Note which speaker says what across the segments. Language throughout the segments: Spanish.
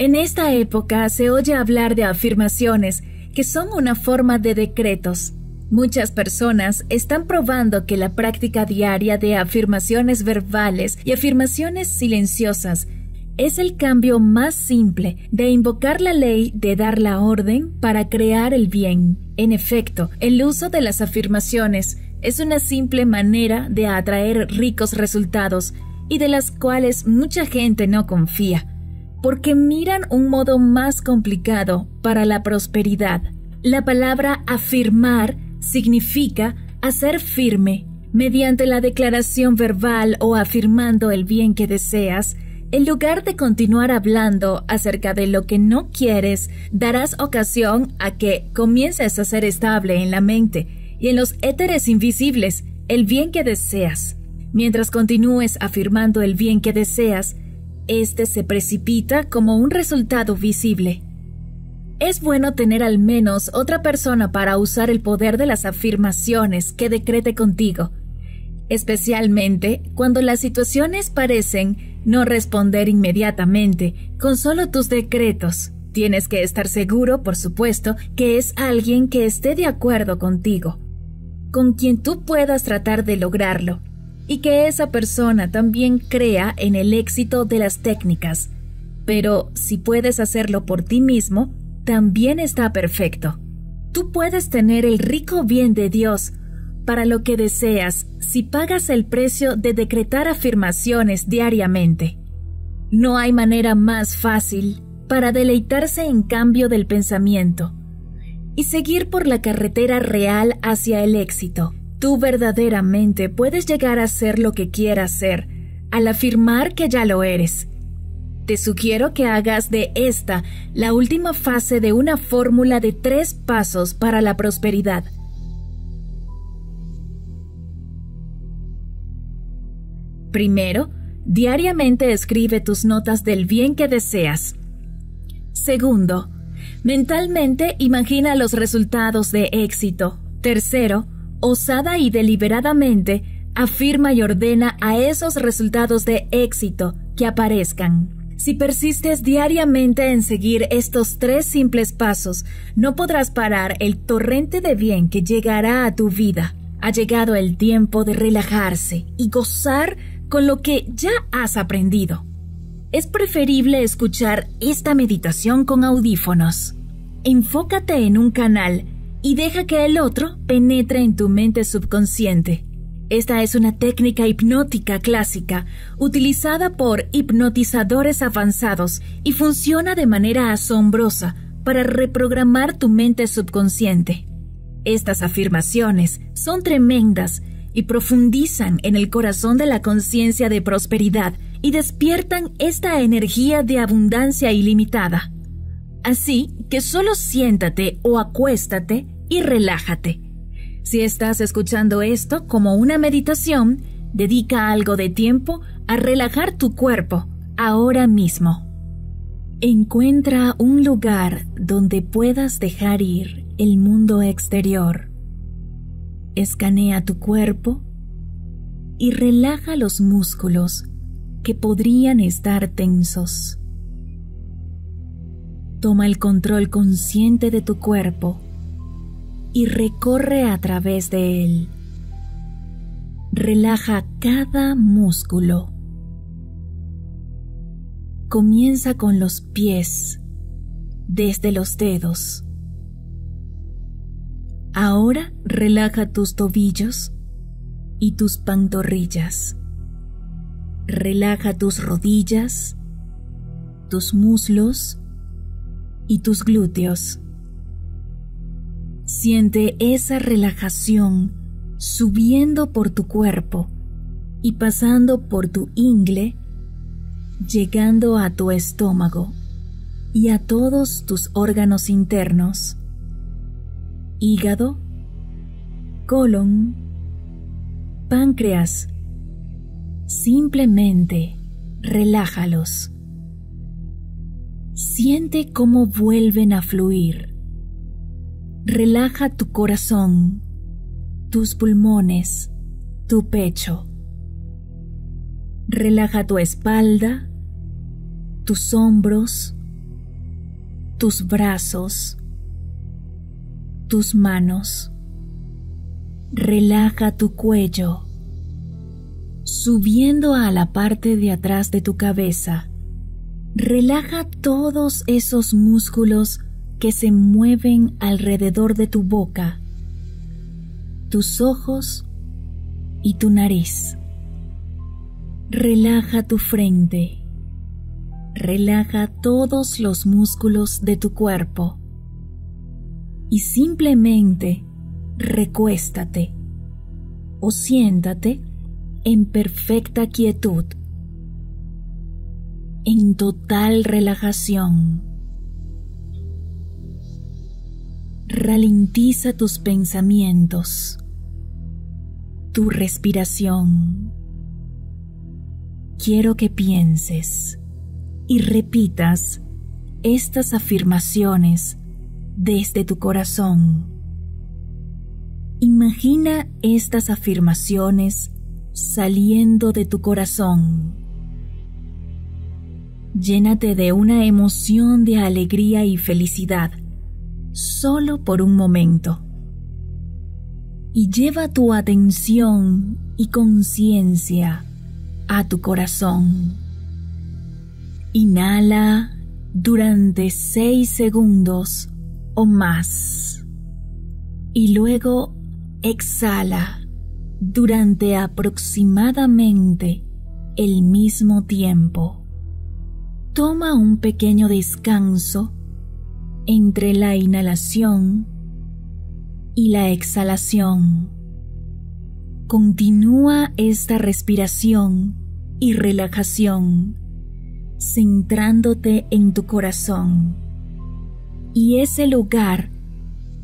Speaker 1: En esta época se oye hablar de afirmaciones que son una forma de decretos. Muchas personas están probando que la práctica diaria de afirmaciones verbales y afirmaciones silenciosas es el cambio más simple de invocar la ley de dar la orden para crear el bien. En efecto, el uso de las afirmaciones es una simple manera de atraer ricos resultados y de las cuales mucha gente no confía, porque miran un modo más complicado para la prosperidad. La palabra afirmar significa hacer firme. Mediante la declaración verbal o afirmando el bien que deseas, en lugar de continuar hablando acerca de lo que no quieres, darás ocasión a que comiences a ser estable en la mente y en los éteres invisibles el bien que deseas. Mientras continúes afirmando el bien que deseas, éste se precipita como un resultado visible. Es bueno tener al menos otra persona para usar el poder de las afirmaciones que decrete contigo, especialmente cuando las situaciones parecen no responder inmediatamente con solo tus decretos. Tienes que estar seguro, por supuesto, que es alguien que esté de acuerdo contigo, con quien tú puedas tratar de lograrlo, y que esa persona también crea en el éxito de las técnicas. Pero si puedes hacerlo por ti mismo, también está perfecto. Tú puedes tener el rico bien de Dios para lo que deseas si pagas el precio de decretar afirmaciones diariamente. No hay manera más fácil para deleitarse en cambio del pensamiento y seguir por la carretera real hacia el éxito. Tú verdaderamente puedes llegar a ser lo que quieras ser al afirmar que ya lo eres. Te sugiero que hagas de esta la última fase de una fórmula de tres pasos para la prosperidad. Primero, diariamente escribe tus notas del bien que deseas. Segundo, mentalmente imagina los resultados de éxito. Tercero, osada y deliberadamente afirma y ordena a esos resultados de éxito que aparezcan. Si persistes diariamente en seguir estos tres simples pasos, no podrás parar el torrente de bien que llegará a tu vida. Ha llegado el tiempo de relajarse y gozar con lo que ya has aprendido. Es preferible escuchar esta meditación con audífonos. Enfócate en un canal y deja que el otro penetre en tu mente subconsciente. Esta es una técnica hipnótica clásica utilizada por hipnotizadores avanzados y funciona de manera asombrosa para reprogramar tu mente subconsciente. Estas afirmaciones son tremendas y profundizan en el corazón de la conciencia de prosperidad y despiertan esta energía de abundancia ilimitada. Así que solo siéntate o acuéstate y relájate. Si estás escuchando esto como una meditación, dedica algo de tiempo a relajar tu cuerpo ahora mismo. Encuentra un lugar donde puedas dejar ir el mundo exterior Escanea tu cuerpo y relaja los músculos que podrían estar tensos. Toma el control consciente de tu cuerpo y recorre a través de él. Relaja cada músculo. Comienza con los pies, desde los dedos Ahora relaja tus tobillos y tus pantorrillas. Relaja tus rodillas, tus muslos y tus glúteos. Siente esa relajación subiendo por tu cuerpo y pasando por tu ingle, llegando a tu estómago y a todos tus órganos internos hígado, colon, páncreas. Simplemente relájalos. Siente cómo vuelven a fluir. Relaja tu corazón, tus pulmones, tu pecho. Relaja tu espalda, tus hombros, tus brazos, tus manos. Relaja tu cuello, subiendo a la parte de atrás de tu cabeza. Relaja todos esos músculos que se mueven alrededor de tu boca, tus ojos y tu nariz. Relaja tu frente. Relaja todos los músculos de tu cuerpo. Y simplemente recuéstate o siéntate en perfecta quietud, en total relajación. Ralentiza tus pensamientos, tu respiración. Quiero que pienses y repitas estas afirmaciones desde tu corazón. Imagina estas afirmaciones saliendo de tu corazón. Llénate de una emoción de alegría y felicidad solo por un momento. Y lleva tu atención y conciencia a tu corazón. Inhala durante seis segundos o más. Y luego exhala durante aproximadamente el mismo tiempo. Toma un pequeño descanso entre la inhalación y la exhalación. Continúa esta respiración y relajación centrándote en tu corazón y ese lugar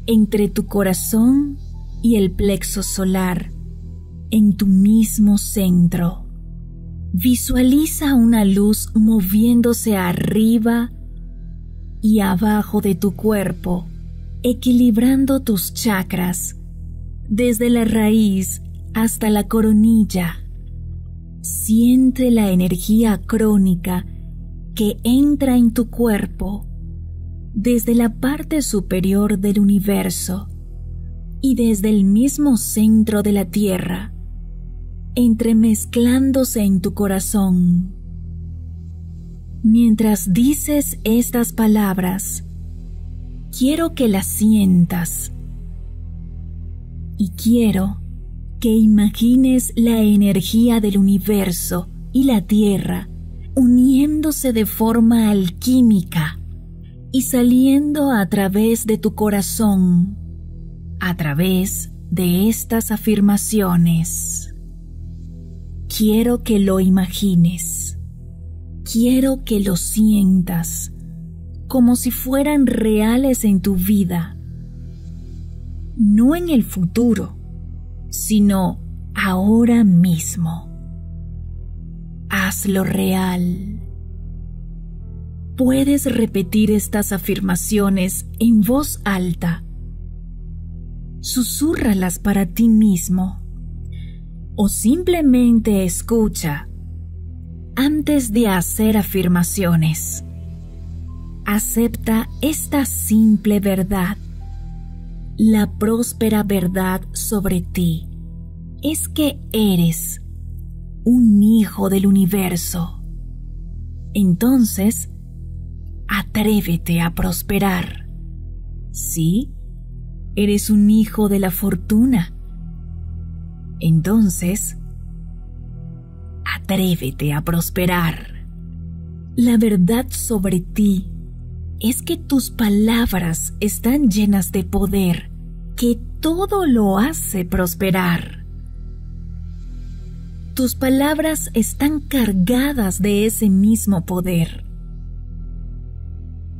Speaker 1: entre tu corazón y el plexo solar en tu mismo centro. Visualiza una luz moviéndose arriba y abajo de tu cuerpo, equilibrando tus chakras desde la raíz hasta la coronilla. Siente la energía crónica que entra en tu cuerpo desde la parte superior del universo y desde el mismo centro de la Tierra, entremezclándose en tu corazón. Mientras dices estas palabras, quiero que las sientas y quiero que imagines la energía del universo y la Tierra uniéndose de forma alquímica y saliendo a través de tu corazón, a través de estas afirmaciones. Quiero que lo imagines, quiero que lo sientas como si fueran reales en tu vida, no en el futuro, sino ahora mismo hazlo real. Puedes repetir estas afirmaciones en voz alta. Susúrralas para ti mismo o simplemente escucha antes de hacer afirmaciones. Acepta esta simple verdad. La próspera verdad sobre ti es que eres un hijo del universo. Entonces, atrévete a prosperar. ¿Sí? Eres un hijo de la fortuna. Entonces, atrévete a prosperar. La verdad sobre ti es que tus palabras están llenas de poder, que todo lo hace prosperar. Tus palabras están cargadas de ese mismo poder.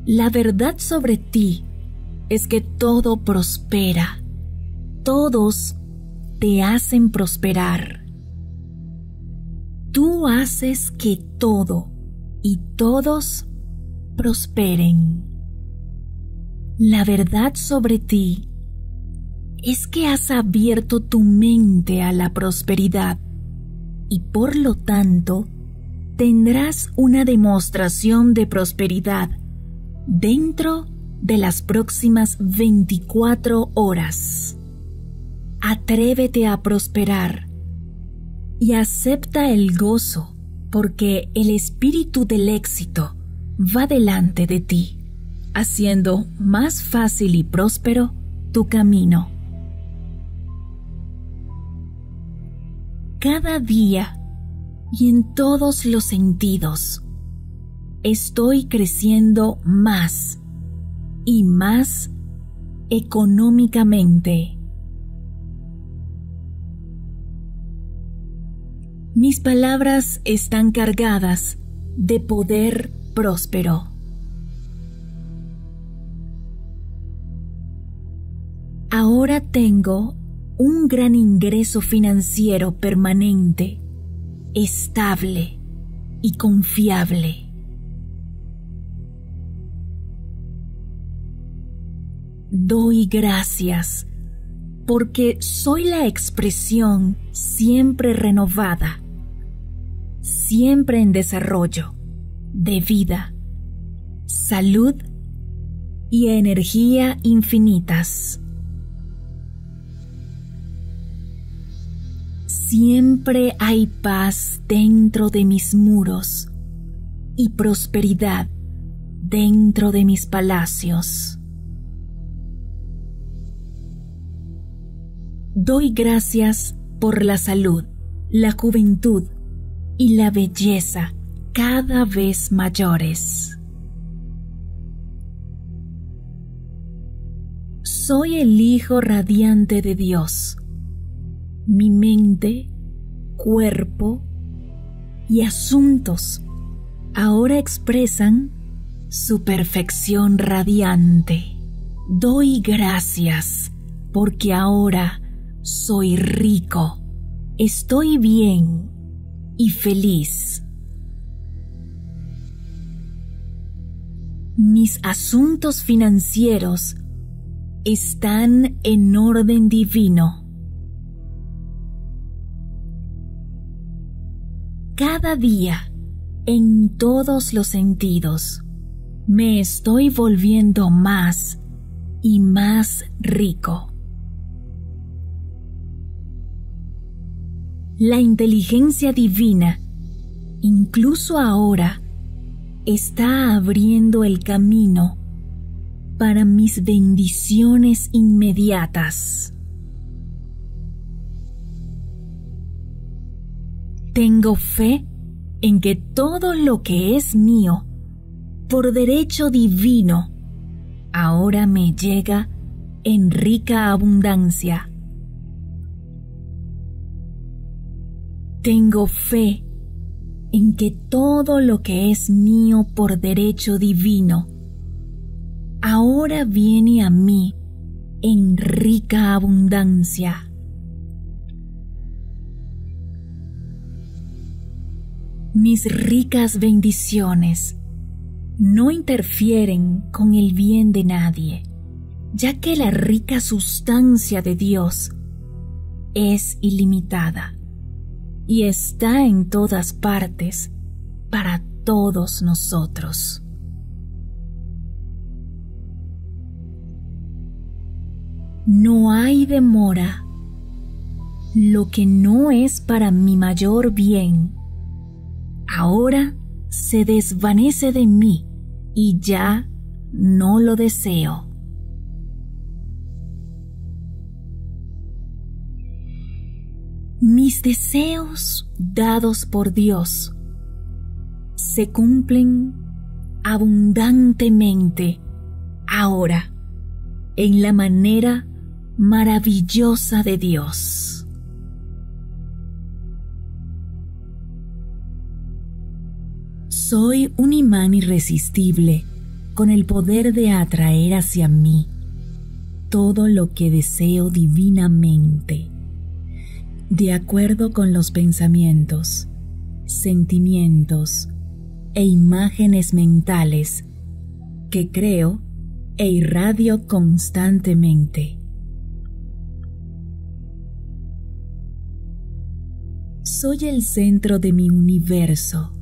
Speaker 1: La verdad sobre ti es que todo prospera. Todos te hacen prosperar. Tú haces que todo y todos prosperen. La verdad sobre ti es que has abierto tu mente a la prosperidad y por lo tanto tendrás una demostración de prosperidad dentro de las próximas 24 horas. Atrévete a prosperar y acepta el gozo porque el espíritu del éxito va delante de ti, haciendo más fácil y próspero tu camino. Cada día y en todos los sentidos, estoy creciendo más y más económicamente. Mis palabras están cargadas de poder próspero. Ahora tengo un gran ingreso financiero permanente, estable y confiable. Doy gracias porque soy la expresión siempre renovada, siempre en desarrollo, de vida, salud y energía infinitas. Siempre hay paz dentro de mis muros y prosperidad dentro de mis palacios. Doy gracias por la salud, la juventud y la belleza cada vez mayores. Soy el Hijo radiante de Dios. Mi mente, cuerpo y asuntos ahora expresan su perfección radiante. Doy gracias porque ahora soy rico, estoy bien y feliz. Mis asuntos financieros están en orden divino. Cada día, en todos los sentidos, me estoy volviendo más y más rico. La inteligencia divina, incluso ahora, está abriendo el camino para mis bendiciones inmediatas. Tengo fe en que todo lo que es mío, por derecho divino, ahora me llega en rica abundancia. Tengo fe en que todo lo que es mío por derecho divino ahora viene a mí en rica abundancia. Mis ricas bendiciones no interfieren con el bien de nadie, ya que la rica sustancia de Dios es ilimitada y está en todas partes para todos nosotros. No hay demora. Lo que no es para mi mayor bien, ahora se desvanece de mí y ya no lo deseo. Mis deseos dados por Dios se cumplen abundantemente ahora en la manera maravillosa de Dios. Soy un imán irresistible con el poder de atraer hacia mí todo lo que deseo divinamente de acuerdo con los pensamientos, sentimientos e imágenes mentales que creo e irradio constantemente. Soy el centro de mi universo.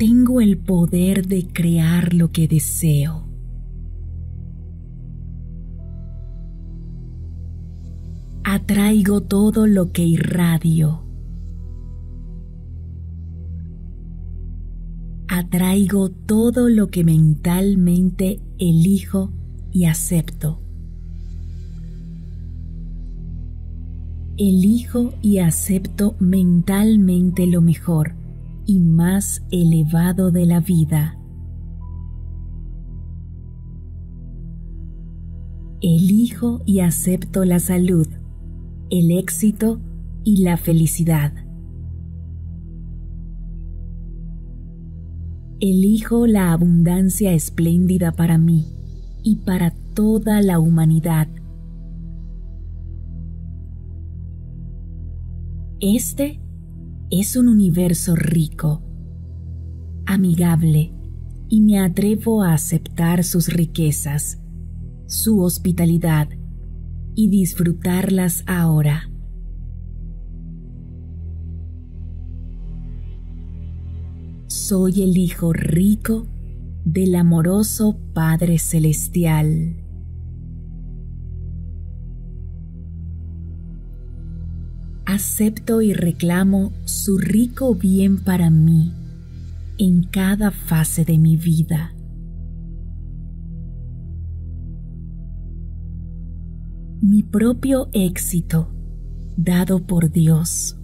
Speaker 1: tengo el poder de crear lo que deseo. Atraigo todo lo que irradio. Atraigo todo lo que mentalmente elijo y acepto. Elijo y acepto mentalmente lo mejor y más elevado de la vida. Elijo y acepto la salud, el éxito y la felicidad. Elijo la abundancia espléndida para mí y para toda la humanidad. Este es un universo rico, amigable, y me atrevo a aceptar sus riquezas, su hospitalidad y disfrutarlas ahora. Soy el Hijo rico del amoroso Padre Celestial. acepto y reclamo su rico bien para mí en cada fase de mi vida. Mi propio éxito, dado por Dios,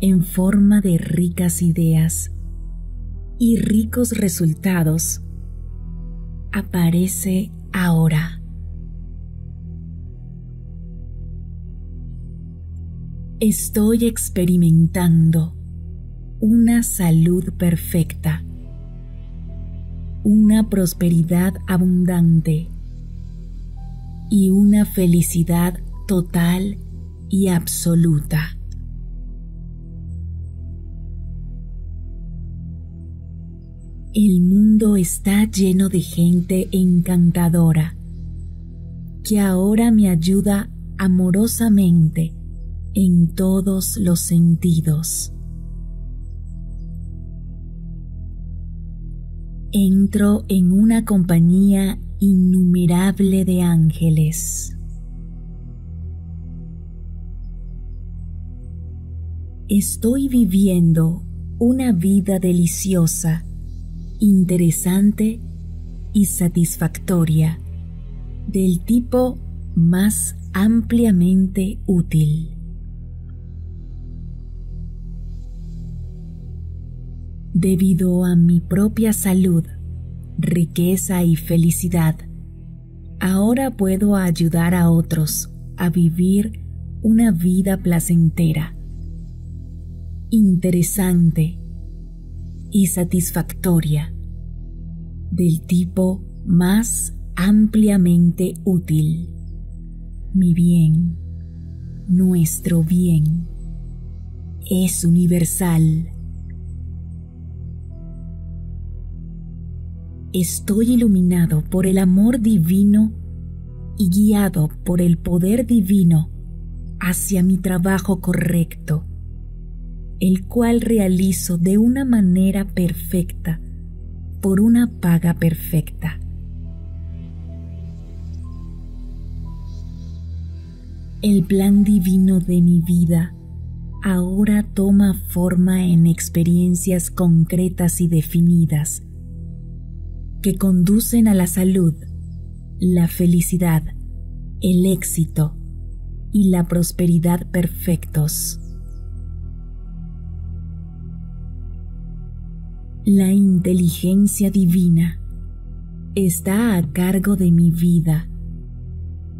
Speaker 1: en forma de ricas ideas y ricos resultados, aparece ahora. estoy experimentando una salud perfecta, una prosperidad abundante y una felicidad total y absoluta. El mundo está lleno de gente encantadora que ahora me ayuda amorosamente en todos los sentidos. Entro en una compañía innumerable de ángeles. Estoy viviendo una vida deliciosa, interesante y satisfactoria del tipo más ampliamente útil. debido a mi propia salud, riqueza y felicidad, ahora puedo ayudar a otros a vivir una vida placentera, interesante y satisfactoria, del tipo más ampliamente útil. Mi bien, nuestro bien, es universal estoy iluminado por el amor divino y guiado por el poder divino hacia mi trabajo correcto, el cual realizo de una manera perfecta por una paga perfecta. El plan divino de mi vida ahora toma forma en experiencias concretas y definidas que conducen a la salud, la felicidad, el éxito y la prosperidad perfectos. La inteligencia divina está a cargo de mi vida.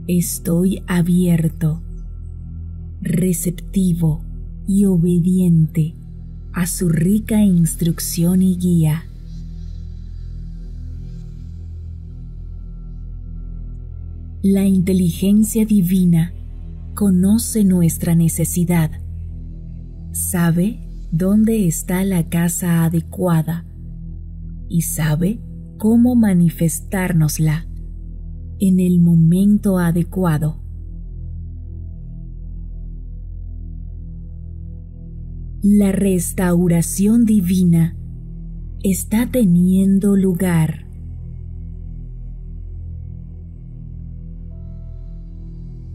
Speaker 1: Estoy abierto, receptivo y obediente a su rica instrucción y guía. La inteligencia divina conoce nuestra necesidad, sabe dónde está la casa adecuada y sabe cómo manifestárnosla en el momento adecuado. La restauración divina está teniendo lugar.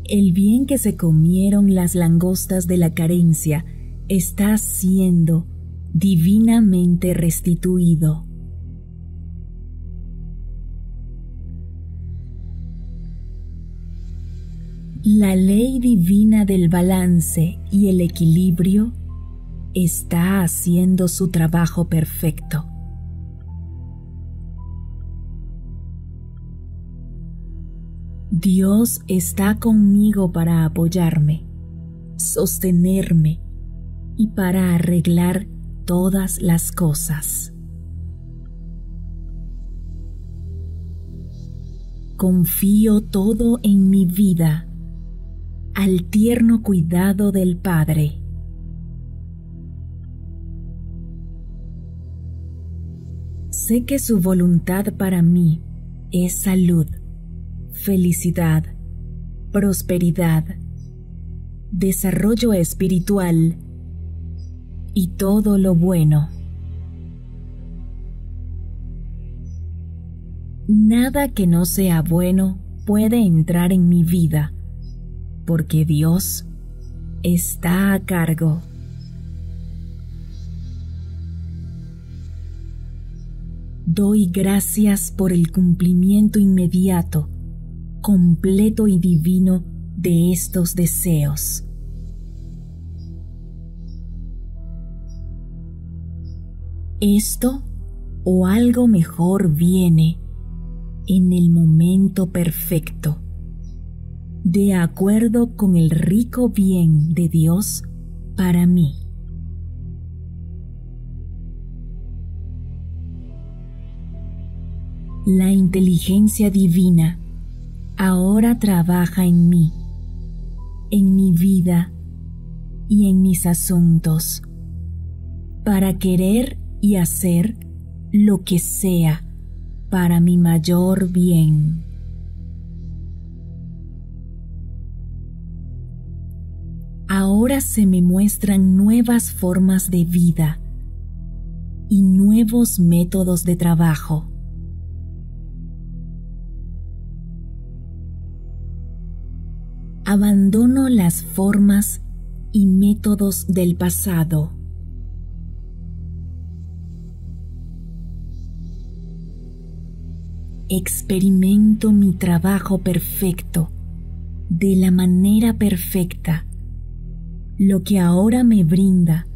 Speaker 1: El bien que se comieron las langostas de la carencia está siendo divinamente restituido. La ley divina del balance y el equilibrio está haciendo su trabajo perfecto. Dios está conmigo para apoyarme, sostenerme y para arreglar todas las cosas. Confío todo en mi vida al tierno cuidado del Padre. Sé que su voluntad para mí es salud, felicidad, prosperidad, desarrollo espiritual y todo lo bueno. Nada que no sea bueno puede entrar en mi vida, porque Dios está a cargo. Doy gracias por el cumplimiento inmediato, completo y divino de estos deseos. Esto o algo mejor viene en el momento perfecto, de acuerdo con el rico bien de Dios para mí. La inteligencia divina ahora trabaja en mí, en mi vida y en mis asuntos, para querer y hacer lo que sea para mi mayor bien. Ahora se me muestran nuevas formas de vida y nuevos métodos de trabajo abandono las formas y métodos del pasado. Experimento mi trabajo perfecto de la manera perfecta, lo que ahora me brinda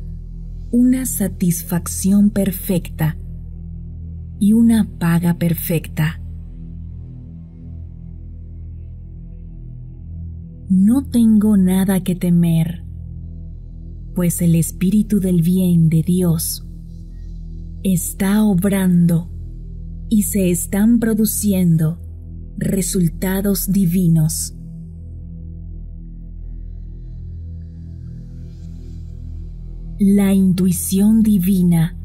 Speaker 1: una satisfacción perfecta y una paga perfecta. No tengo nada que temer, pues el Espíritu del bien de Dios está obrando y se están produciendo resultados divinos. La intuición divina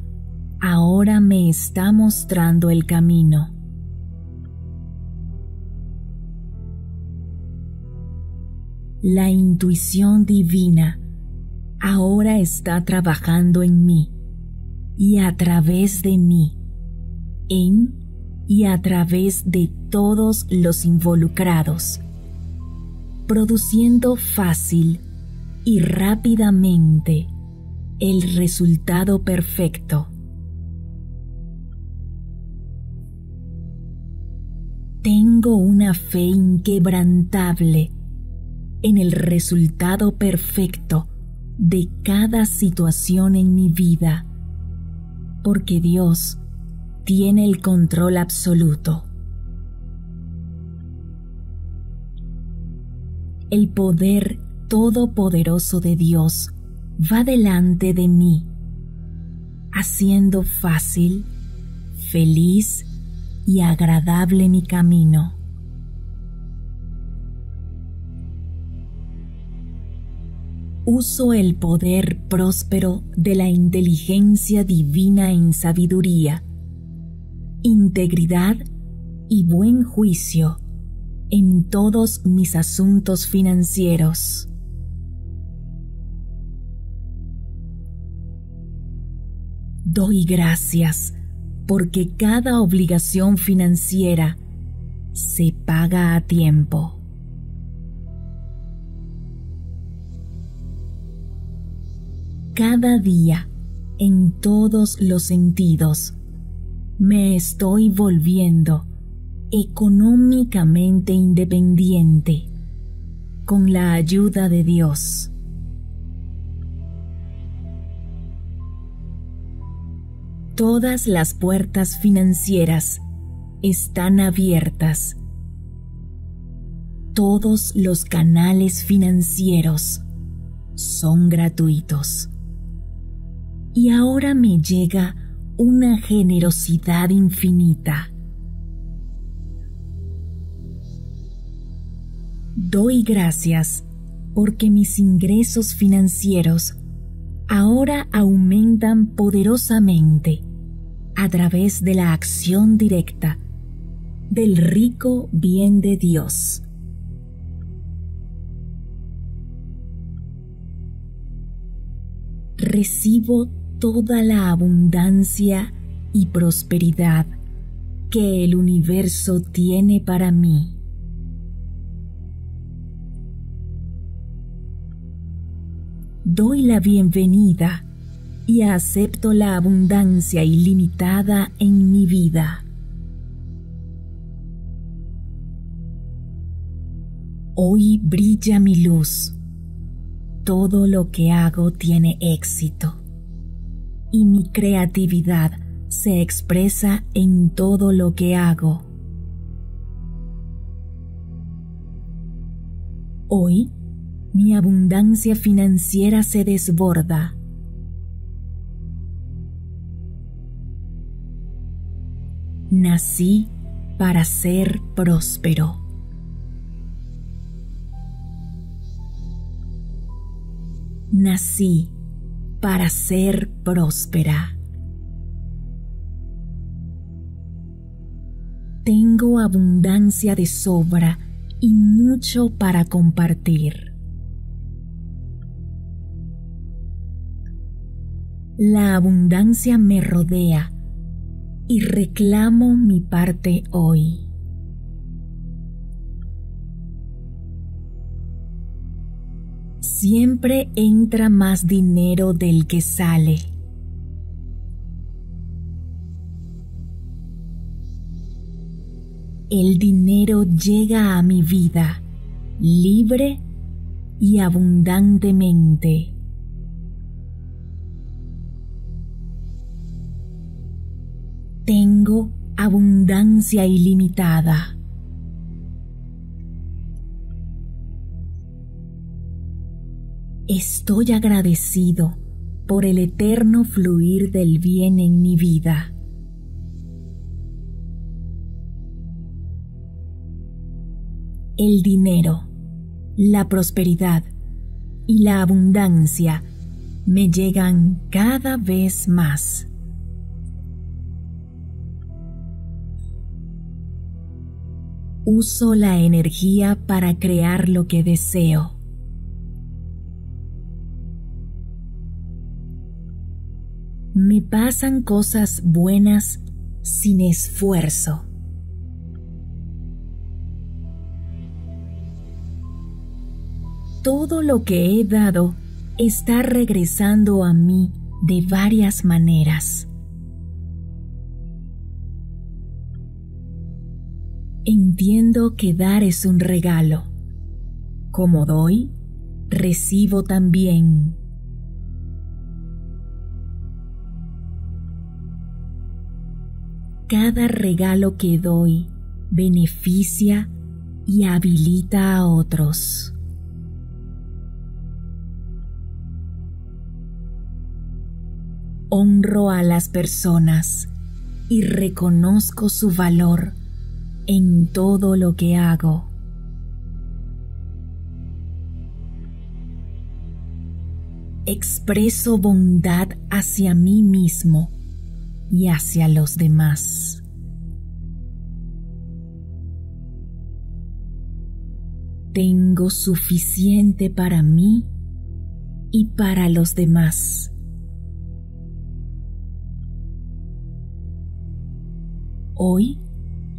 Speaker 1: ahora me está mostrando el camino. La intuición divina ahora está trabajando en mí y a través de mí, en y a través de todos los involucrados, produciendo fácil y rápidamente el resultado perfecto. Tengo una fe inquebrantable en el resultado perfecto de cada situación en mi vida, porque Dios tiene el control absoluto. El poder todopoderoso de Dios va delante de mí, haciendo fácil, feliz y agradable mi camino. Uso el poder próspero de la inteligencia divina en sabiduría, integridad y buen juicio en todos mis asuntos financieros. Doy gracias porque cada obligación financiera se paga a tiempo. Cada día, en todos los sentidos, me estoy volviendo económicamente independiente con la ayuda de Dios. Todas las puertas financieras están abiertas. Todos los canales financieros son gratuitos. Y ahora me llega una generosidad infinita. Doy gracias porque mis ingresos financieros ahora aumentan poderosamente a través de la acción directa del rico bien de Dios. Recibo toda la abundancia y prosperidad que el universo tiene para mí. Doy la bienvenida y acepto la abundancia ilimitada en mi vida. Hoy brilla mi luz. Todo lo que hago tiene éxito. Y mi creatividad se expresa en todo lo que hago. Hoy, mi abundancia financiera se desborda Nací para ser próspero. Nací para ser próspera. Tengo abundancia de sobra y mucho para compartir. La abundancia me rodea y reclamo mi parte hoy. Siempre entra más dinero del que sale. El dinero llega a mi vida libre y abundantemente. tengo abundancia ilimitada. Estoy agradecido por el eterno fluir del bien en mi vida. El dinero, la prosperidad y la abundancia me llegan cada vez más. uso la energía para crear lo que deseo. Me pasan cosas buenas sin esfuerzo. Todo lo que he dado está regresando a mí de varias maneras. entiendo que dar es un regalo. Como doy, recibo también. Cada regalo que doy beneficia y habilita a otros. Honro a las personas y reconozco su valor en todo lo que hago. Expreso bondad hacia mí mismo y hacia los demás. Tengo suficiente para mí y para los demás. Hoy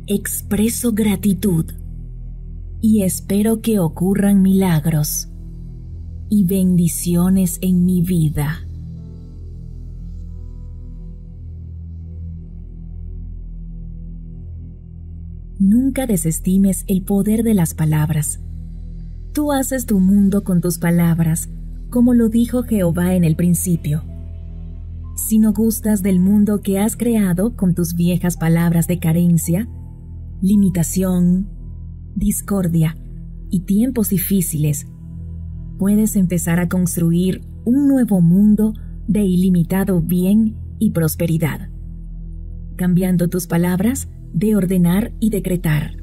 Speaker 1: expreso gratitud y espero que ocurran milagros y bendiciones en mi vida. Desestimes el poder de las palabras. Tú haces tu mundo con tus palabras, como lo dijo Jehová en el principio. Si no gustas del mundo que has creado con tus viejas palabras de carencia, limitación, discordia y tiempos difíciles, puedes empezar a construir un nuevo mundo de ilimitado bien y prosperidad, cambiando tus palabras de ordenar y decretar.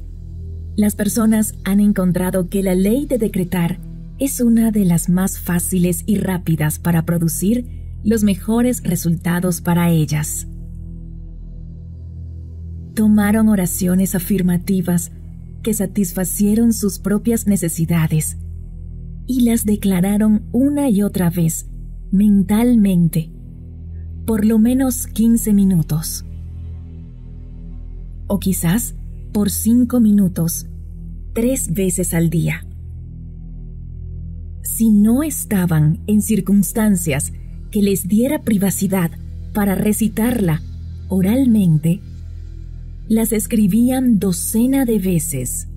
Speaker 1: Las personas han encontrado que la ley de decretar es una de las más fáciles y rápidas para producir los mejores resultados para ellas. Tomaron oraciones afirmativas que satisfacieron sus propias necesidades y las declararon una y otra vez, mentalmente, por lo menos 15 minutos. O quizás por 5 minutos, tres veces al día. Si no estaban en circunstancias que les diera privacidad para recitarla oralmente, las escribían docena de veces.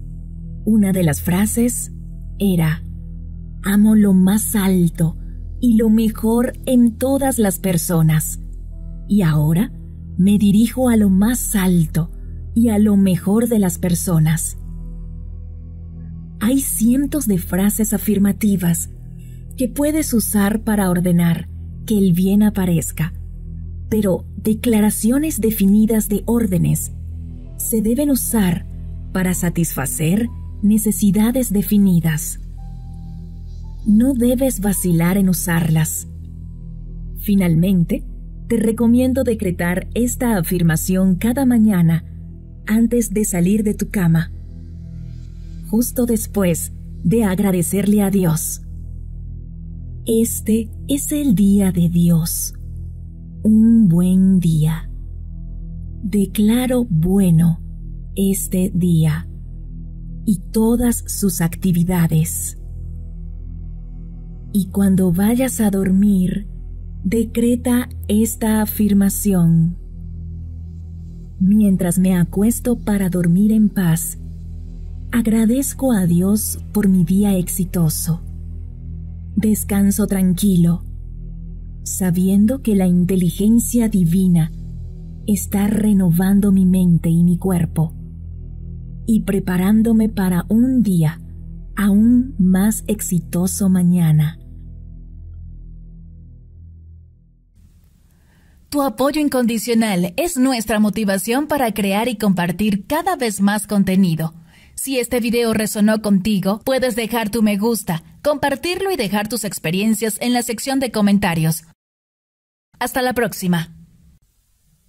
Speaker 1: Una de las frases era, amo lo más alto y lo mejor en todas las personas. Y ahora me dirijo a lo más alto y a lo mejor de las personas. Hay cientos de frases afirmativas que puedes usar para ordenar que el bien aparezca, pero declaraciones definidas de órdenes se deben usar para satisfacer necesidades definidas. No debes vacilar en usarlas. Finalmente, te recomiendo decretar esta afirmación cada mañana antes de salir de tu cama, justo después de agradecerle a Dios. Este es el día de Dios, un buen día declaro bueno este día y todas sus actividades. Y cuando vayas a dormir, decreta esta afirmación. Mientras me acuesto para dormir en paz, agradezco a Dios por mi día exitoso. Descanso tranquilo, sabiendo que la inteligencia divina está renovando mi mente y mi cuerpo y preparándome para un día aún más exitoso mañana.
Speaker 2: Tu apoyo incondicional es nuestra motivación para crear y compartir cada vez más contenido. Si este video resonó contigo, puedes dejar tu me gusta, compartirlo y dejar tus experiencias en la sección de comentarios. Hasta la próxima.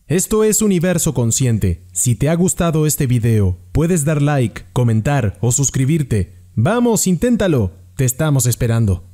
Speaker 3: Esto es Universo Consciente. Si te ha gustado este video, puedes dar like, comentar o suscribirte. Vamos, inténtalo. Te estamos esperando.